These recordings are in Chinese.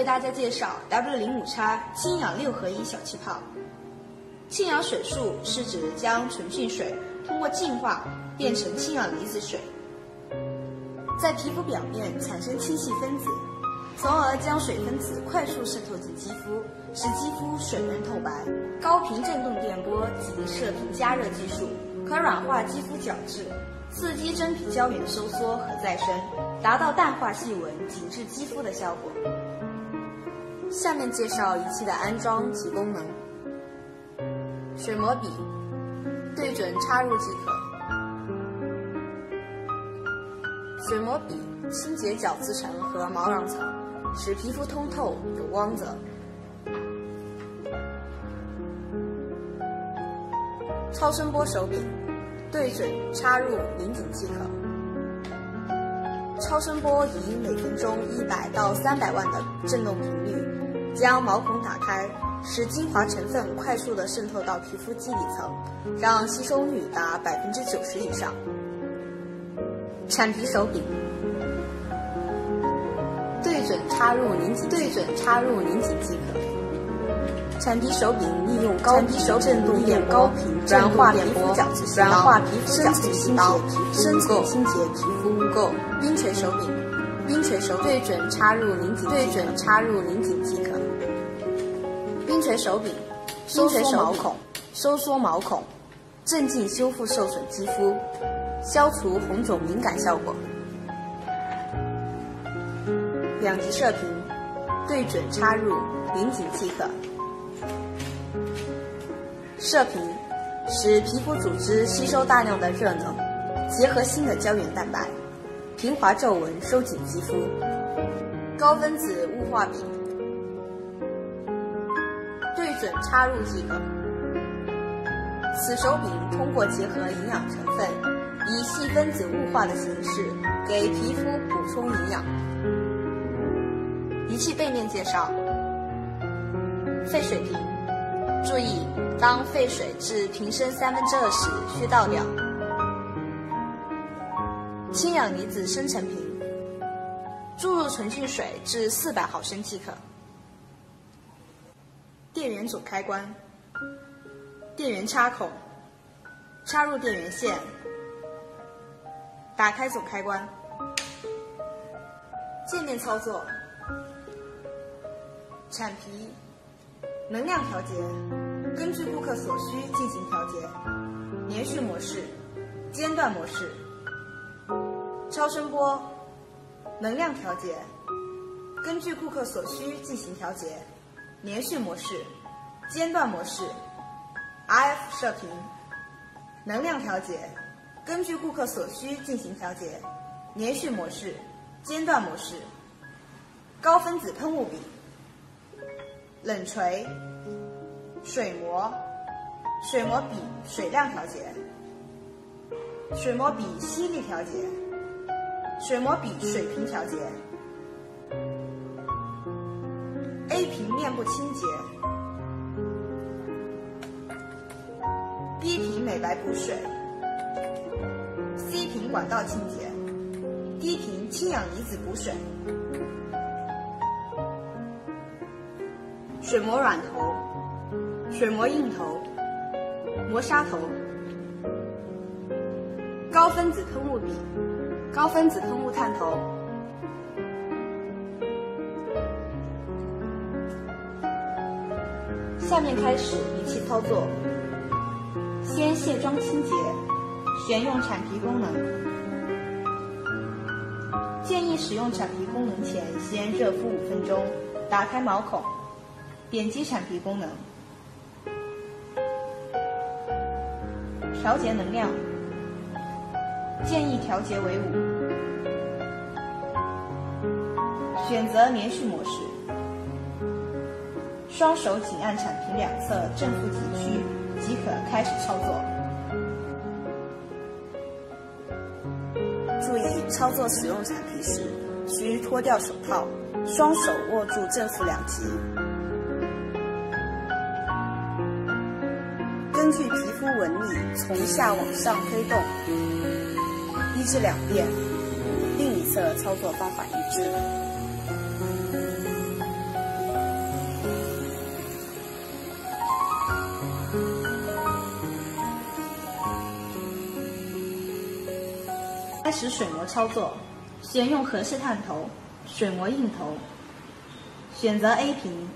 为大家介绍 W 零五叉氢氧六合一小气泡。氢氧水素是指将纯净水通过净化变成氢氧离子水，在皮肤表面产生氢气分子，从而将水分子快速渗透进肌肤，使肌肤水润透白。高频振动电波及射频加热技术可软化肌肤角质，刺激真皮胶原收缩和再生，达到淡化细纹、紧致肌肤的效果。下面介绍仪器的安装及功能。水磨笔，对准插入即可。水磨笔清洁角质层和毛囊层，使皮肤通透有光泽。超声波手柄，对准插入拧紧即可。超声波以每分钟一百到三百万的振动频率，将毛孔打开，使精华成分快速的渗透到皮肤基底层，让吸收率达百分之九十以上。铲皮手柄，对准插入拧紧，对准插入拧紧即可。铲皮手柄利用高频振动电高频软化皮肤角质细胞，深层清洁皮肤，深层清洁皮肤污垢。冰锤手柄，冰锤手对准插入拧紧，对准插入拧紧即可。冰锤手柄，收缩毛孔，收缩毛孔，镇静修复受损肌肤，消除红肿敏感效果。两级射频，对准插入拧紧即可。射频使皮肤组织吸收大量的热能，结合新的胶原蛋白，平滑皱纹，收紧肌肤。高分子雾化笔，对准插入即可。此手柄通过结合营养成分，以细分子雾化的形式给皮肤补充营养。仪器背面介绍：沸水瓶。注意，当沸水至瓶身三分之二时，需倒掉。氢氧离子生成瓶，注入纯净水至四百毫升即可。电源总开关，电源插孔，插入电源线，打开总开关。界面操作，铲皮。能量调节，根据顾客所需进行调节。连续模式、间断模式。超声波，能量调节，根据顾客所需进行调节。连续模式、间断模式。RF 射频，能量调节，根据顾客所需进行调节。连续模式、间断模式。高分子喷雾笔。冷锤、水磨、水磨笔水量调节、水磨笔吸力调节、水磨笔水平调节、A 瓶面部清洁、B 瓶美白补水、C 瓶管道清洁、D 瓶氢氧离子补水。水磨软头、水磨硬头、磨砂头、高分子喷雾笔、高分子喷雾探头。下面开始仪器操作，先卸妆清洁，选用铲皮功能。建议使用铲皮功能前先热敷五分钟，打开毛孔。点击铲皮功能，调节能量，建议调节为五，选择连续模式，双手紧按铲皮两侧正负极区即可开始操作。注意操作使用铲皮时需脱掉手套，双手握住正负两极。根据皮肤纹理从下往上推动，一至两遍，另一侧操作方法一致。开始水膜操作，先用合适探头，水膜硬头，选择 a 屏。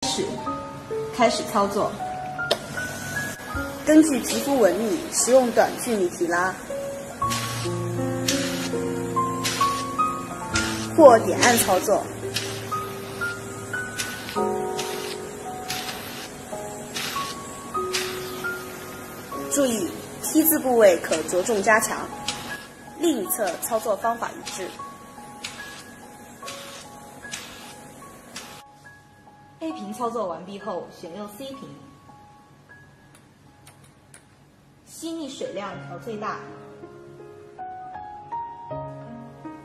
开始开始操作。根据皮肤纹理，使用短距离提拉或点按操作。注意，T 字部位可着重加强，另一侧操作方法一致。A 屏操作完毕后，选用 C 屏，细腻水量调最大，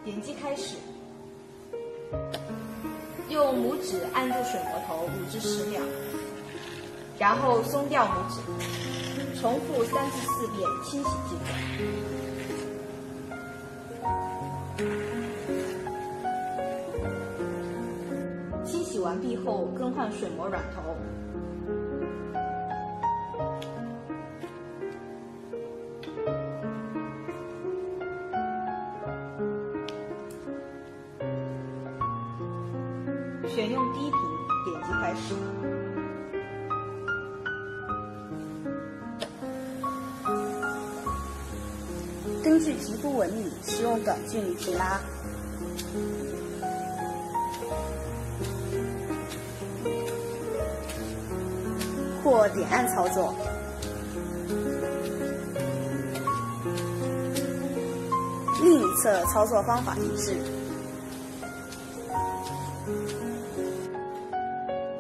点击开始，用拇指按住水磨头五至十秒，然后松掉拇指。重复三至四遍清洗即可。清洗完毕后，更换水磨软头。根据皮肤纹理，使用短距离提拉或点按操作。另一侧操作方法一致。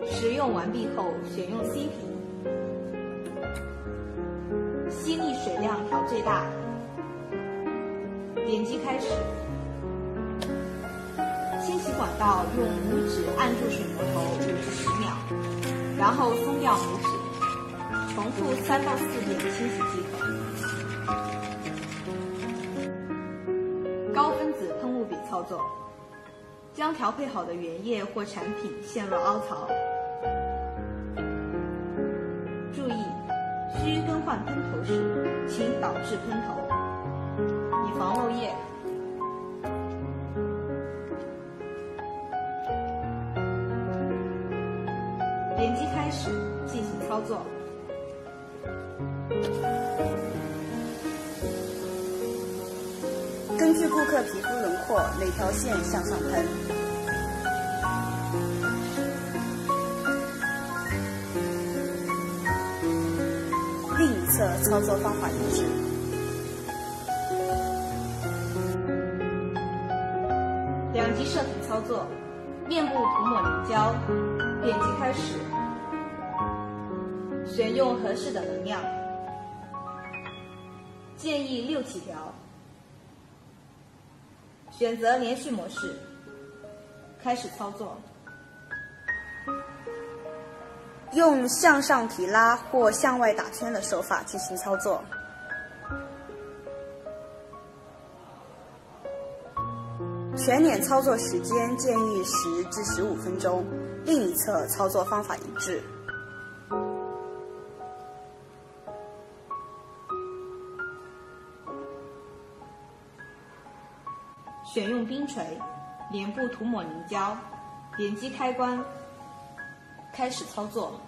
使用完毕后，选用 C 屏，吸力水量调最大。点击开始，清洗管道用拇指按住水龙头五至十秒，然后松掉拇指，重复三到四遍清洗即可。高分子喷雾笔操作，将调配好的原液或产品陷入凹槽，注意，需更换喷头时，请导致喷头。防漏液，点击开始进行操作。根据顾客皮肤轮廓，每条线向上喷，另一侧操作方法一致。操作，面部涂抹凝胶，点击开始，选用合适的能量，建议六起条，选择连续模式，开始操作，用向上提拉或向外打圈的手法进行操作。全脸操作时间建议十至十五分钟，另一侧操作方法一致。选用冰锤，脸部涂抹凝胶，点击开关，开始操作。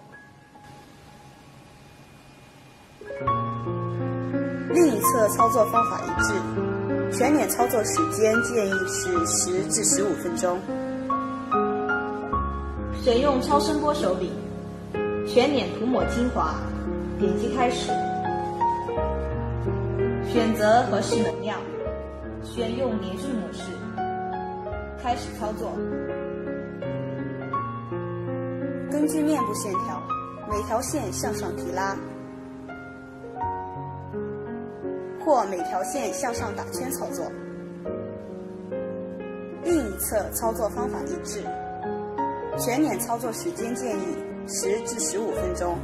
另一侧操作方法一致。全脸操作时间建议是十至十五分钟。选用超声波手柄，全脸涂抹精华，点击开始，选择合适能量，选用连续模式，开始操作。根据面部线条，每条线向上提拉。过每条线向上打圈操作，另一侧操作方法一致。全脸操作时间建议十至十五分钟。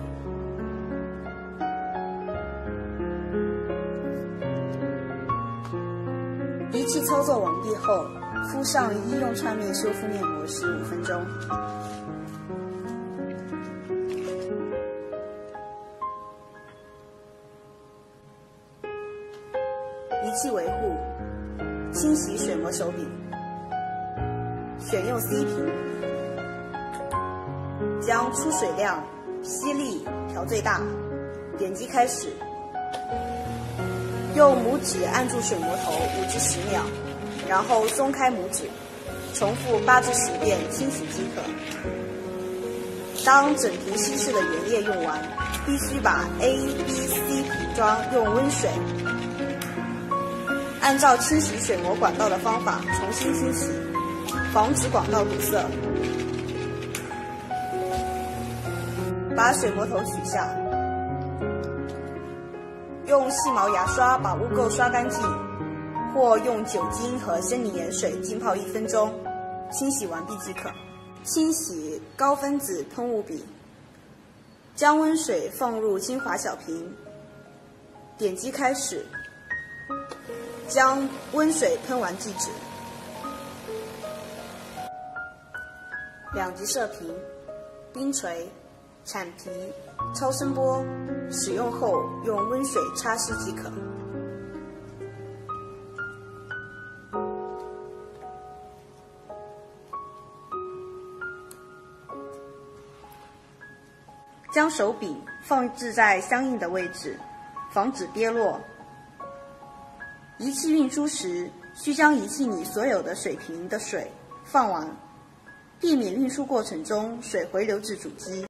仪器操作完毕后，敷上医用创面修复面膜十五分钟。器维护，清洗水磨手柄，选用 C 瓶，将出水量、吸力调最大，点击开始，用拇指按住水磨头五至十秒，然后松开拇指，重复八至十遍清洗即可。当整瓶稀释的原液用完，必须把 A、B、C 瓶装用温水，按照清洗水膜管道的方法重新清洗，防止管道堵塞。把水膜头取下，用细毛牙刷把污垢刷干净，或用酒精和生理盐水浸泡一分钟，清洗完毕即可。清洗高分子喷雾笔，将温水放入精华小瓶，点击开始，将温水喷完即止。两级射频，冰锤、铲皮、超声波，使用后用温水擦拭即可。将手柄放置在相应的位置，防止跌落。仪器运输时，需将仪器里所有的水瓶的水放完，避免运输过程中水回流至主机。